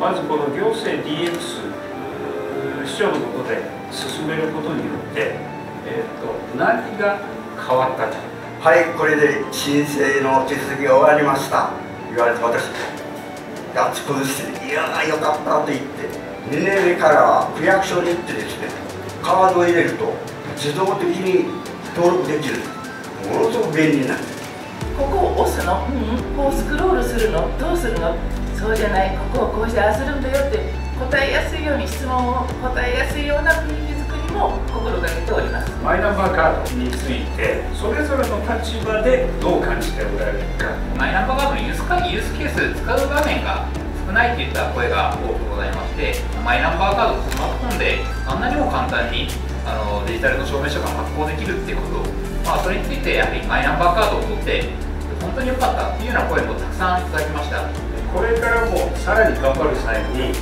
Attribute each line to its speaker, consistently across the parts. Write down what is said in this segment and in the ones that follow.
Speaker 1: まずこの行政 DX 市長のことで進めることによって、えーと、何が変わったか。
Speaker 2: はいこれで申請の手続きが終わりました。言われて私ガッツポーズして「いやーよかった」と言って2年目からは区役所に行ってですねカードを入れると自動的に登録できる。ものすごく便利な。んです
Speaker 3: ここを押すの、うん、こうスクロールするの？どうするの？そうじゃないここをこうしてああするんだよって答えやすいように質問を答えやすいような雰囲気作りも心がけております。
Speaker 1: マイナンバーカードについてそれぞれの立場でどう感じておられるか。
Speaker 4: マイナンバーカードのユースユースケース使う場面が少ないといった声が多くございましてマイナンバーカードスマートフォンであんなにも簡単にあのデジタルの証明書が発行できるっていうこと、まあ、それについてやはりマイナンバーカードを取って本当に良かったっていうような声もたくさんいただきました
Speaker 1: これからもさらに頑張る際に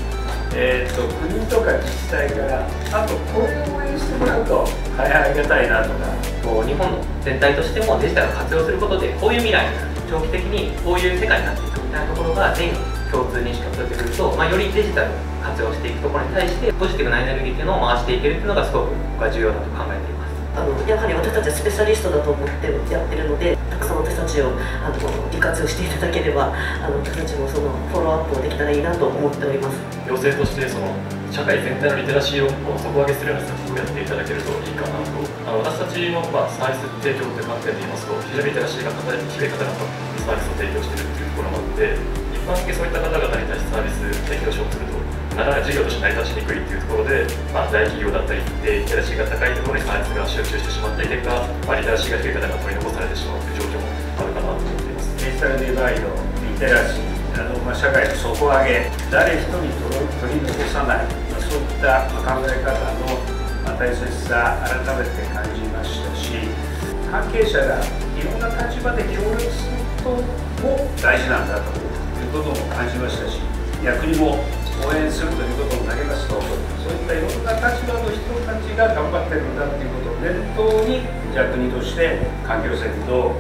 Speaker 1: えーと、国とか自治体からあとこれを応援してもらうと大変ありがたいなとか
Speaker 5: こう日本の全体としてもデジタルを活用することでこういう未来長期的にこういう世界になっていくみたいなところが全員共通認識を取ってくると、まあ、よりデジタルを活用していくところに対してポジティブなエネルギーっていうのを回していけるっていうのがすごく僕は重要だと考えています。
Speaker 6: あのやはり私たちはスペシャリストだと思ってやってるのでたくさん私たちをあの利活用していただければあの私たちもそのフォローアップをできたらいいなと思っております。
Speaker 7: 行政としてその社会全体のリテラシーを底上げするような施策をやっていただけるといいかなとあの私たちの、まあ、サービス提供という観点で言いますと非常にリテラシーが高い低い方々のサービスを提供しているというところもあって一般的にそういった方々に対してサービス提供しようとするとなかなか事業として成り立ちにくいっていうところで、まあ、大企業だったりリテラシーが高いところにサービスが集中してしまったり結果、まあ、リテラシーが低い方が取り残されてしまうという状況もあるかなと思っています。
Speaker 1: デジタルデバイドリテラシーあの、まあ、社会の底上げ誰一人取り残さない、まあ、そういった考え方の、ま、大切さ改めて感じましたし関係者がいろんな立場で協力することも大事なんだということも感じましたし逆にも応援するということになりますとそういったいろんな立場の人たちが頑張ってるんだっていうことを念頭にじゃあ国として環境整備どう、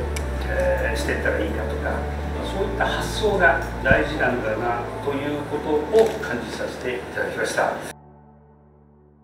Speaker 1: えー、していったらいいかとかまあそういった発想が大事なんだなということを感じさせていただきました。